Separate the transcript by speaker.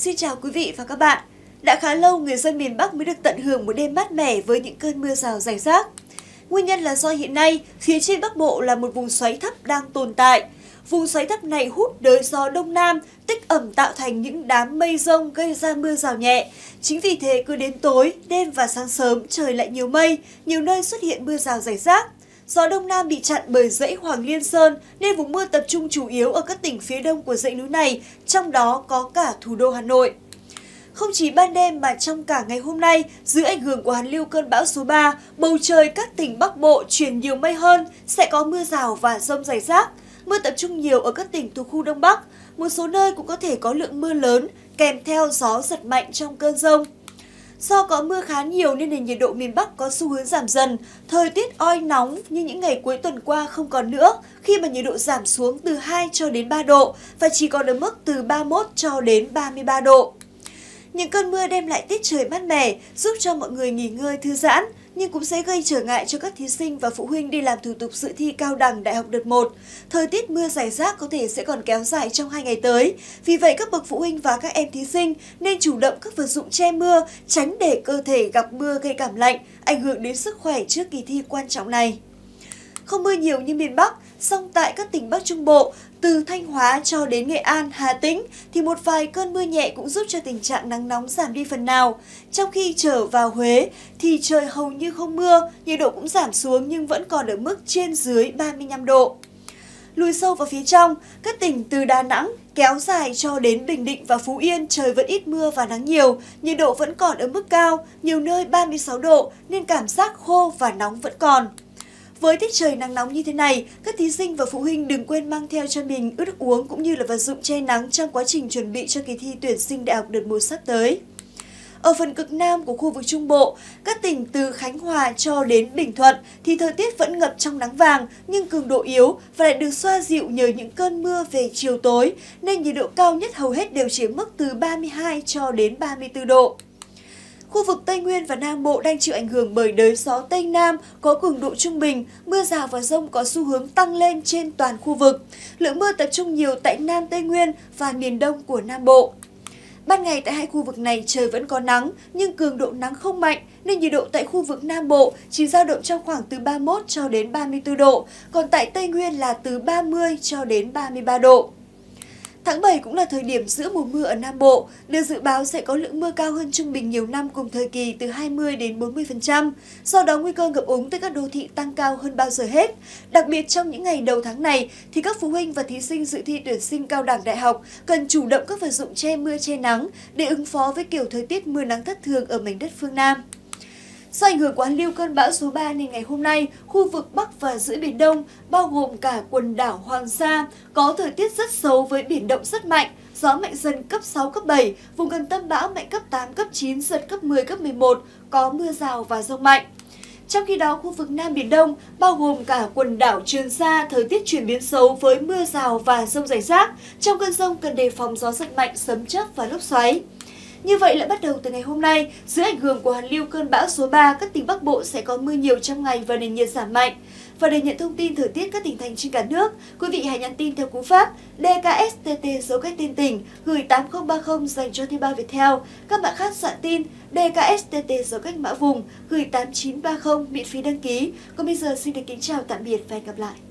Speaker 1: Xin chào quý vị và các bạn. Đã khá lâu người dân miền Bắc mới được tận hưởng một đêm mát mẻ với những cơn mưa rào rải rác. Nguyên nhân là do hiện nay, phía trên Bắc Bộ là một vùng xoáy thấp đang tồn tại. Vùng xoáy thấp này hút đới gió Đông Nam, tích ẩm tạo thành những đám mây rông gây ra mưa rào nhẹ. Chính vì thế cứ đến tối, đêm và sáng sớm trời lại nhiều mây, nhiều nơi xuất hiện mưa rào rải rác. Gió Đông Nam bị chặn bởi dãy Hoàng Liên Sơn nên vùng mưa tập trung chủ yếu ở các tỉnh phía đông của dãy núi này, trong đó có cả thủ đô Hà Nội. Không chỉ ban đêm mà trong cả ngày hôm nay, dưới ảnh hưởng của hàn lưu cơn bão số 3, bầu trời các tỉnh Bắc Bộ chuyển nhiều mây hơn, sẽ có mưa rào và rông rải rác. Mưa tập trung nhiều ở các tỉnh thuộc khu Đông Bắc, một số nơi cũng có thể có lượng mưa lớn, kèm theo gió giật mạnh trong cơn rông. Do có mưa khá nhiều nên nền nhiệt độ miền Bắc có xu hướng giảm dần. Thời tiết oi nóng như những ngày cuối tuần qua không còn nữa khi mà nhiệt độ giảm xuống từ 2 cho đến 3 độ và chỉ còn ở mức từ 31 cho đến 33 độ. Những cơn mưa đem lại tiết trời mát mẻ, giúp cho mọi người nghỉ ngơi thư giãn, nhưng cũng sẽ gây trở ngại cho các thí sinh và phụ huynh đi làm thủ tục dự thi cao đẳng đại học đợt 1. Thời tiết mưa rải rác có thể sẽ còn kéo dài trong hai ngày tới. Vì vậy các bậc phụ huynh và các em thí sinh nên chủ động các vật dụng che mưa, tránh để cơ thể gặp mưa gây cảm lạnh, ảnh hưởng đến sức khỏe trước kỳ thi quan trọng này. Không mưa nhiều như miền Bắc, song tại các tỉnh Bắc Trung Bộ, từ Thanh Hóa cho đến Nghệ An, Hà Tĩnh thì một vài cơn mưa nhẹ cũng giúp cho tình trạng nắng nóng giảm đi phần nào. Trong khi trở vào Huế thì trời hầu như không mưa, nhiệt độ cũng giảm xuống nhưng vẫn còn ở mức trên dưới 35 độ. Lùi sâu vào phía trong, các tỉnh từ Đà Nẵng kéo dài cho đến Bình Định và Phú Yên trời vẫn ít mưa và nắng nhiều, nhiệt độ vẫn còn ở mức cao, nhiều nơi 36 độ nên cảm giác khô và nóng vẫn còn. Với tiết trời nắng nóng như thế này, các thí sinh và phụ huynh đừng quên mang theo cho mình ướt uống cũng như là vật dụng che nắng trong quá trình chuẩn bị cho kỳ thi tuyển sinh đại học đợt mùa sắp tới. Ở phần cực nam của khu vực Trung Bộ, các tỉnh từ Khánh Hòa cho đến Bình Thuận thì thời tiết vẫn ngập trong nắng vàng nhưng cường độ yếu và lại được xoa dịu nhờ những cơn mưa về chiều tối nên nhiệt độ cao nhất hầu hết đều chỉ mức từ 32 cho đến 34 độ. Khu vực Tây Nguyên và Nam Bộ đang chịu ảnh hưởng bởi đới gió Tây Nam có cường độ trung bình, mưa rào và rông có xu hướng tăng lên trên toàn khu vực. Lượng mưa tập trung nhiều tại Nam Tây Nguyên và miền Đông của Nam Bộ. Ban ngày tại hai khu vực này trời vẫn có nắng, nhưng cường độ nắng không mạnh, nên nhiệt độ tại khu vực Nam Bộ chỉ dao động trong khoảng từ 31 cho đến 34 độ, còn tại Tây Nguyên là từ 30 cho đến 33 độ. Tháng 7 cũng là thời điểm giữa mùa mưa ở Nam Bộ, được dự báo sẽ có lượng mưa cao hơn trung bình nhiều năm cùng thời kỳ từ 20 đến 40%. Do đó nguy cơ ngập úng tại các đô thị tăng cao hơn bao giờ hết. Đặc biệt trong những ngày đầu tháng này thì các phụ huynh và thí sinh dự thi tuyển sinh cao đẳng đại học cần chủ động các vật dụng che mưa che nắng để ứng phó với kiểu thời tiết mưa nắng thất thường ở mảnh đất phương Nam. Do ảnh hưởng của hoàn lưu cơn bão số 3 nên ngày hôm nay, khu vực Bắc và giữa Biển Đông, bao gồm cả quần đảo Hoàng Sa, có thời tiết rất xấu với biển động rất mạnh, gió mạnh dần cấp 6, cấp 7, vùng gần tâm bão mạnh cấp 8, cấp 9, giật cấp 10, cấp 11, có mưa rào và rông mạnh. Trong khi đó, khu vực Nam Biển Đông, bao gồm cả quần đảo Trường Sa, thời tiết chuyển biến xấu với mưa rào và rông rải rác. Trong cơn rông cần đề phòng gió giật mạnh, sấm chớp và lốc xoáy. Như vậy là bắt đầu từ ngày hôm nay, dưới ảnh hưởng của hàn lưu cơn bão số 3, các tỉnh Bắc Bộ sẽ có mưa nhiều trong ngày và nền nhiệt giảm mạnh. Và để nhận thông tin thời tiết các tỉnh thành trên cả nước, quý vị hãy nhắn tin theo cú pháp DKSTT dấu cách tên tỉnh gửi 8030 dành cho thuê bao Viettel. Các bạn khác soạn tin DKSTT dấu cách mã vùng gửi 8930 miễn phí đăng ký. Còn bây giờ xin được kính chào tạm biệt và hẹn gặp lại.